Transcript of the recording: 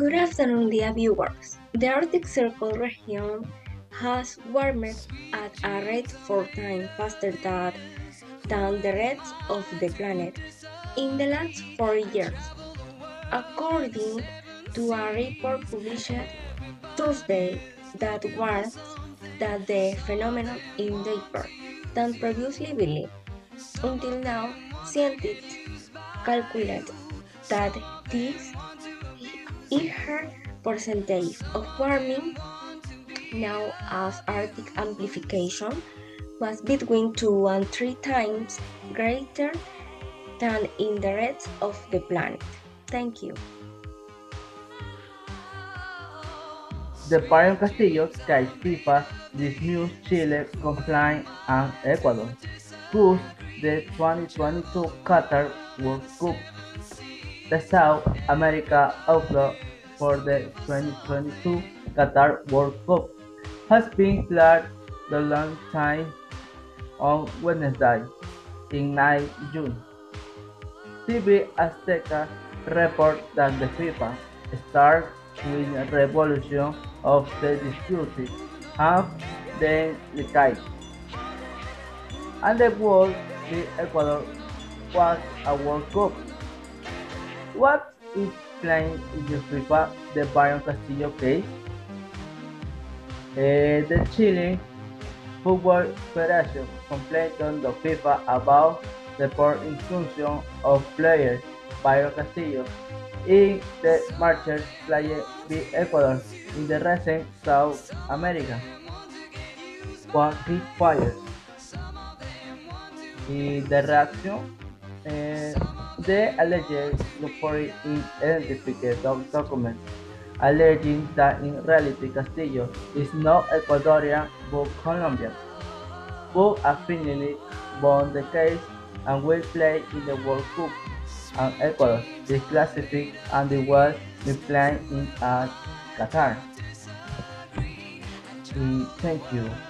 Good afternoon, dear viewers. The Arctic Circle region has warmed at a rate four times faster than, than the rest of the planet in the last four years, according to a report published Thursday that warns that the phenomenon is deeper than previously believed. Until now, scientists calculate that this higher percentage of warming now as Arctic amplification was between two and three times greater than in the rest of the planet. Thank you. The Byron Castillo Sky FIFA dismissed Chile, Complain and Ecuador, whose the 2022 Qatar World Cup. The South America outlook for the 2022 Qatar World Cup has been cleared the long time on Wednesday, in 9 June. TV Azteca reports that the FIFA started with a revolution of the dispute have then decayed. And the world the Ecuador was a World Cup. What is playing in the Byron Castillo case? Uh, the Chile Football Federation complained the FIFA about the poor inclusion of players Byron Castillo in the matches played by Ecuador in the recent South America qualifiers. In the reaction, uh, the alleged lottery in identified documents alleging that in reality Castillo is not Ecuadorian but Colombian, who affiliately won the case and will play in the World Cup and Ecuador is classified and will be playing in at Qatar. thank you.